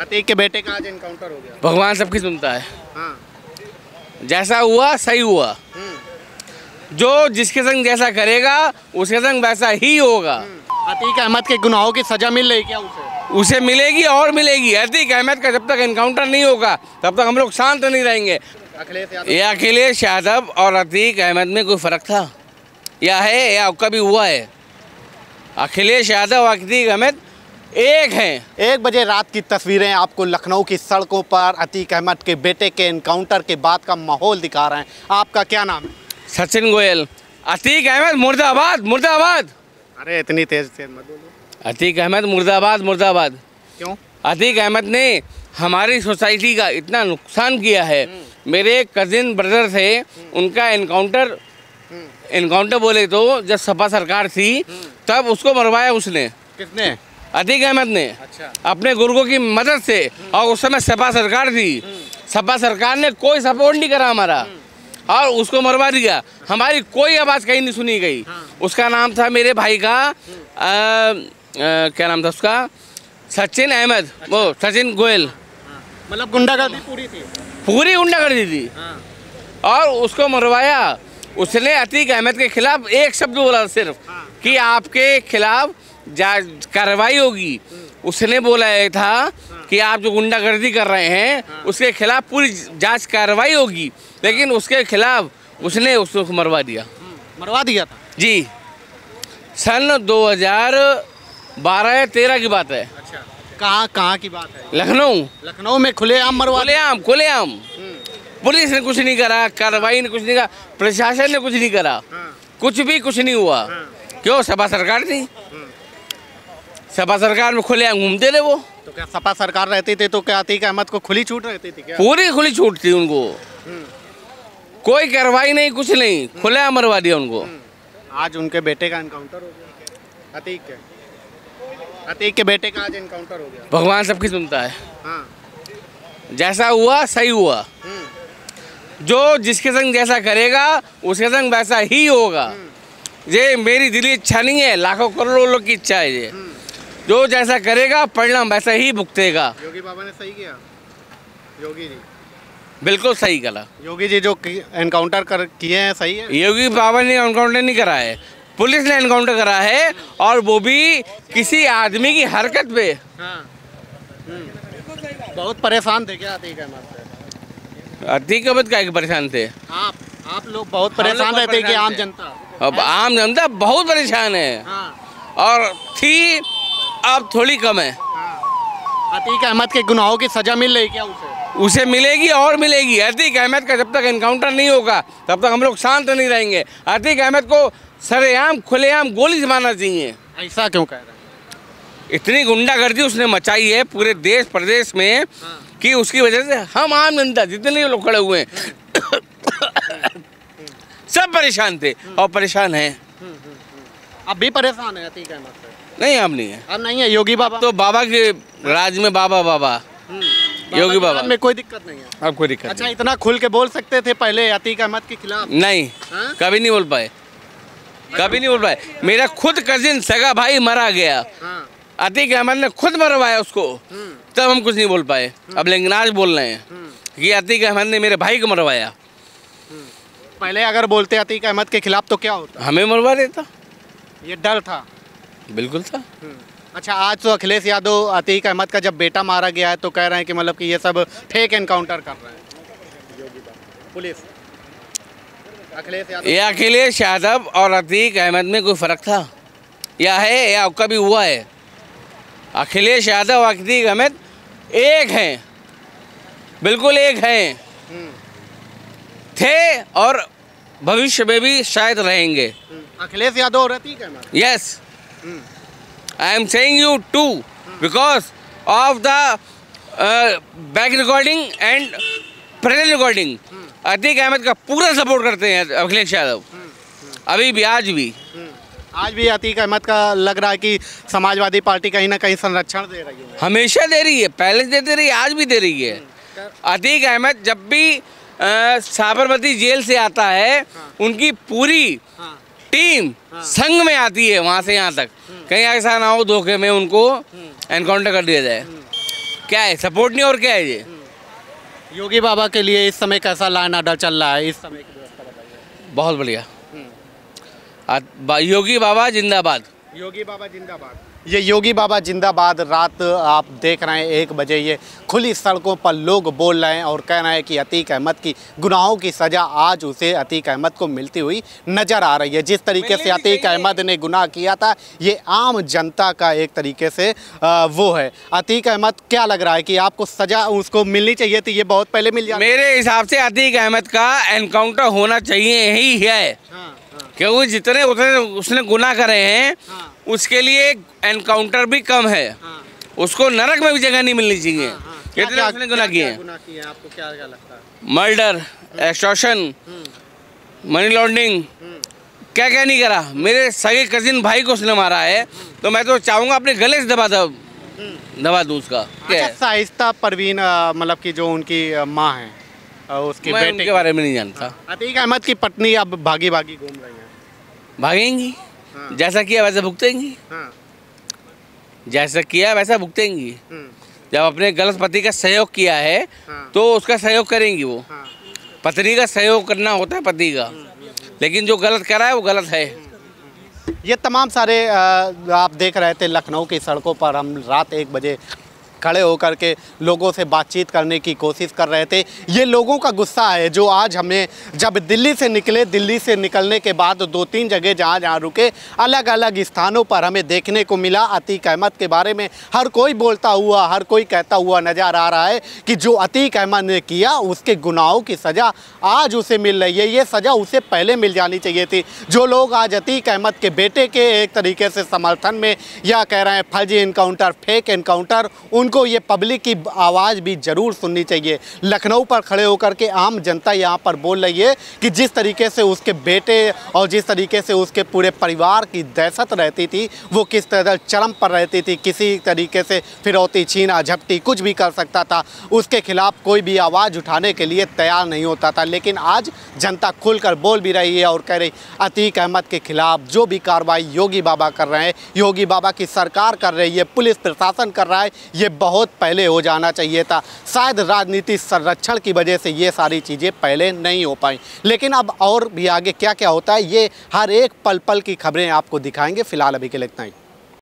अतीक के बेटे का आज एनकाउंटर हो गया। भगवान सबकी सुनता है। हाँ। जैसा हुआ सही हुआ। हम्म, जो जिसके संग जैसा करेगा उसके संग वैसा ही होगा। अतीक अहमद के गुनाहों की सजा मिल रही क्या उसे? उसे मिलेगी और मिलेगी। अतीक अहमद का जब तक इनकाउंटर नहीं होगा तब तक हम लोग शांत नहीं रहेंगे। अखिलेश यादव? ये अखिलेश यादव और अतीक अहमद में कोई फ़र्क था? या है या कभी हुआ है? अखिलेश यादव अतीक अहमद एक हैं। एक बजे रात की तस्वीरें आपको लखनऊ की सड़कों पर अतीक अहमद के बेटे के इनकाउंटर के बाद का माहौल दिखा रहे हैं। आपका क्या नाम है? सचिन गोयल। अतीक अहमद मुर्दाबाद मुर्दाबाद। अरे इतनी तेज तेज मत बोलो। अतीक अहमद मुर्दाबाद मुर्दाबाद। क्यों? अतीक अहमद ने हमारी सोसाइटी का इतना नुकसान किया है। मेरे कजिन ब्रदर थे उनका इनकाउंटर इनकाउंटर बोले तो जब सपा सरकार थी तब उसको मरवाया उसने। किसने? अतीक अहमद ने अच्छा। अपने गुर्गों की मदद से और उस समय सपा सरकार थी। सपा सरकार ने कोई सपोर्ट नहीं करा हमारा। और उसको मरवा दिया। हमारी कोई आवाज़ कहीं नहीं सुनी गई। उसका नाम था मेरे भाई का आ, आ, क्या नाम था उसका? सचिन अहमद वो सचिन गोयल। मतलब गुंडागर्दी पूरी थी। पूरी गुंडा कर दी थी और उसको मरवाया। उसने अतीक अहमद के खिलाफ एक शब्द बोला सिर्फ़ कि आपके खिलाफ जा- कार्रवाई होगी। उसने बोला था कि आप जो गुंडागर्दी कर रहे हैं उसके खिलाफ पूरी जाँच कार्रवाई होगी। लेकिन उसके खिलाफ उसने उसको मरवा दिया। मरवा दिया था? जी। सन 2012 या तेरह की बात है। अच्छा। कहाँ कहाँ की बात है? लखनऊ। लखनऊ में खुलेआम मरवा खुलेआम खुलेआम। पुलिस ने कुछ नहीं करा कार्रवाई ने कुछ नहीं करा प्रशासन ने कुछ नहीं करा। हाँ, कुछ भी कुछ नहीं हुआ। क्यों? सभा सरकार थी। सपा सरकार में खुलेआम घूमते रहे वो। तो क्या सपा सरकार रहती थी तो क्या अतीक अहमद को खुली छूट रहती थी क्या? पूरी खुली छूट थी उनको। कोई कार्रवाई नहीं कुछ नहीं। खुले मरवा दिया उनको। आज उनके बेटे का एनकाउंटर हो गया अतीक के। अतीक के बेटे का आज एनकाउंटर हो गया। भगवान सबकी सुनता है। हाँ। जैसा हुआ सही हुआ। हम्म, जो जिसके संग जैसा करेगा उसके संग वैसा ही होगा। ये मेरी दिली इच्छा नहीं है लाखों करोड़ों लोग की इच्छा है ये। जो जैसा करेगा परिणाम वैसा ही भुगतेगा। योगी बाबा ने सही किया। योगी जी। बिल्कुल सही करा योगी जी जो एनकाउंटर कर किए हैं सही है? योगी बाबा ने एनकाउंटर नहीं करा है। पुलिस ने एनकाउंटर करा है और वो भी किसी आदमी की हरकत पे। हाँ। बहुत परेशान थे क्या अतीक अहमद से? अतीक अहमद का परेशान थे। आप आप लोग बहुत परेशान रहते हैं कि आम जनता। अब आम जनता बहुत परेशान है। हाँ। और थी अब थोड़ी कम है। हाँ अतीक अहमद के गुनाहों की सजा मिल रही क्या उसे? उसे मिलेगी और मिलेगी। अतीक अहमद का जब तक इनकाउंटर नहीं होगा तब तक हम लोग शांत नहीं रहेंगे। अतीक अहमद को सरेआम खुलेआम गोली से मारना चाहिए। ऐसा क्यों कह रहे हैं? इतनी गुंडागर्दी उसने मचाई है पूरे देश प्रदेश में हाँ। कि उसकी वजह से हम आम जनता जितने लोग खड़े हुए हैं सब परेशान थे और परेशान हैं। अब भी परेशान है अतीक अहमद से? नहीं हम नहीं है। अब नहीं है योगी बाबा। तो बाबा के राज में बाबा बाबा। हम्म। योगी बाबा। में कोई दिक्कत नहीं है। अब कोई दिक्कत अच्छा इतना खुल के बोल सकते थे पहले अतीक अहमद के खिलाफ? नहीं हाँ? कभी नहीं बोल पाए। कभी नहीं बोल पाए। मेरा खुद कजिन सगा भाई मरा गया। हाँ। अतीक अहमद ने खुद मरवाया उसको। हम्म, तब हम कुछ नहीं बोल पाए। अब लेकिन आज बोल रहे हैं हम्म। कि अतीक अहमद ने मेरे भाई को मरवाया। पहले अगर बोलते अतीक अहमद के खिलाफ तो क्या होता? हमें मरवा देता। ये डर था। बिल्कुल था अच्छा आज तो अखिलेश यादव अतीक अहमद का जब बेटा मारा गया है तो कह रहे हैं कि मतलब कि ये सब फेक एनकाउंटर कर रहे हैं। पुलिस। अखिलेश यादव। ये अखिलेश यादव और अतीक अहमद में कोई फ़र्क था? या है या कभी हुआ है? अखिलेश यादव और अतीक अहमद एक हैं। बिल्कुल एक हैं। हम्म, थे और भविष्य में भी शायद रहेंगे। हम्म। अखिलेश यादव और अतीक अहमद। हम्म, I am saying you too because of the uh, back recording and present recording. Atiq Ahmad का पूरा सपोर्ट करते हैं अखिलेश यादव। अभी भी आज भी। आज भी अतीक अहमद का लग रहा है कि समाजवादी पार्टी कहीं ना कहीं संरक्षण दे रही है। हमेशा दे रही है पहले देती रही है आज भी दे रही है। अतीक अहमद जब भी साबरमती जेल से आता है। उनकी पूरी हाँ। टीम संघ में आती है वहाँ से यहाँ तक। कहीं ऐसा ना हो धोखे में उनको एनकाउंटर कर दिया जाए। क्या है सपोर्ट नहीं और क्या है ये? योगी बाबा के लिए इस समय कैसा लाइन आर्डर चल रहा है? इस समय की बहुत बढ़िया। योगी बाबा जिंदाबाद। योगी बाबा जिंदाबाद। ये योगी बाबा जिंदाबाद रात आप देख रहे हैं एक बजे ये खुली सड़कों पर लोग बोल रहे हैं और कह रहे हैं कि अतीक अहमद की गुनाहों की सज़ा आज उसे अतीक अहमद को मिलती हुई नज़र आ रही है। जिस तरीके से अतीक अहमद ने गुनाह किया था ये आम जनता का एक तरीके से आ, वो है। अतीक अहमद क्या लग रहा है कि आपको सज़ा उसको मिलनी चाहिए थी? ये बहुत पहले मिल जाती मेरे हिसाब से अतीक अहमद का एनकाउंटर होना चाहिए ही। है हाँ, हाँ, क्योंकि जितने उतने उसने गुनाह करे हैं हाँ। उसके लिए एनकाउंटर भी कम है। हाँ, उसको नरक में भी जगह नहीं मिलनी चाहिए। हाँ। कितने क्या- उसने क्या- किए हैं? हैं? है? मर्डर एक्सटॉर्शन मनी लॉन्ड्रिंग क्या क्या नहीं करा? मेरे सगे कजिन भाई को उसने मारा है। तो मैं तो चाहूँगा अपने गले से दबा दब दबा दूँ उसका। अच्छा है? साहिस्ता परवीन मतलब कि जो उनकी माँ है उसके मैं बेटे बारे में नहीं जानता। अतीक अहमद की पत्नी अब भागी भागी घूम रही है। भागेंगी? हाँ। जैसा किया वैसा भुगतेंगी। हाँ, जैसा किया वैसा भुगतेंगी। हम्म, जब अपने गलत पति का सहयोग किया है हाँ। तो उसका सहयोग करेंगी वो। हाँ, पत्नी का सहयोग करना होता है पति का। लेकिन जो गलत करा है वो गलत है। ये तमाम सारे आप देख रहे थे लखनऊ की सड़कों पर हम रात एक बजे खड़े होकर के लोगों से बातचीत करने की कोशिश कर रहे थे। ये लोगों का गुस्सा है जो आज हमें जब दिल्ली से निकले, दिल्ली से निकलने के बाद दो तीन जगह जहाँ जहाँ रुके अलग अलग स्थानों पर हमें देखने को मिला। अतीक अहमद के बारे में हर कोई बोलता हुआ, हर कोई कहता हुआ नज़र आ रहा है कि जो अतीक अहमद ने किया, उसके गुनाहों की सज़ा आज उसे मिल रही है। ये सज़ा उसे पहले मिल जानी चाहिए थी। जो लोग आज अतीक अहमद के बेटे के एक तरीके से समर्थन में या कह रहे हैं, फर्जी इनकाउंटर फेक इनकाउंटर उनको ये पब्लिक की आवाज़ भी ज़रूर सुननी चाहिए। लखनऊ पर खड़े होकर के आम जनता यहाँ पर बोल रही है कि जिस तरीके से उसके बेटे और जिस तरीके से उसके पूरे परिवार की दहशत रहती थी, वो किस तरह चरम पर रहती थी, किसी तरीके से फिरौती, छीना, झपटी कुछ भी कर सकता था, उसके खिलाफ कोई भी आवाज़ उठाने के लिए तैयार नहीं होता था। लेकिन आज जनता खुलकर बोल भी रही है और कह रही, अतीक अहमद के खिलाफ जो भी कार्रवाई योगी बाबा कर रहे हैं, योगी बाबा की सरकार कर रही है, पुलिस प्रशासन कर रहा है, ये बहुत पहले हो जाना चाहिए था। शायद राजनीति संरक्षण की वजह से ये सारी चीज़ें पहले नहीं हो पाई। लेकिन अब और भी आगे क्या क्या होता है, ये हर एक पल पल की खबरें आपको दिखाएँगे। फ़िलहाल अभी के लिए इतना ही।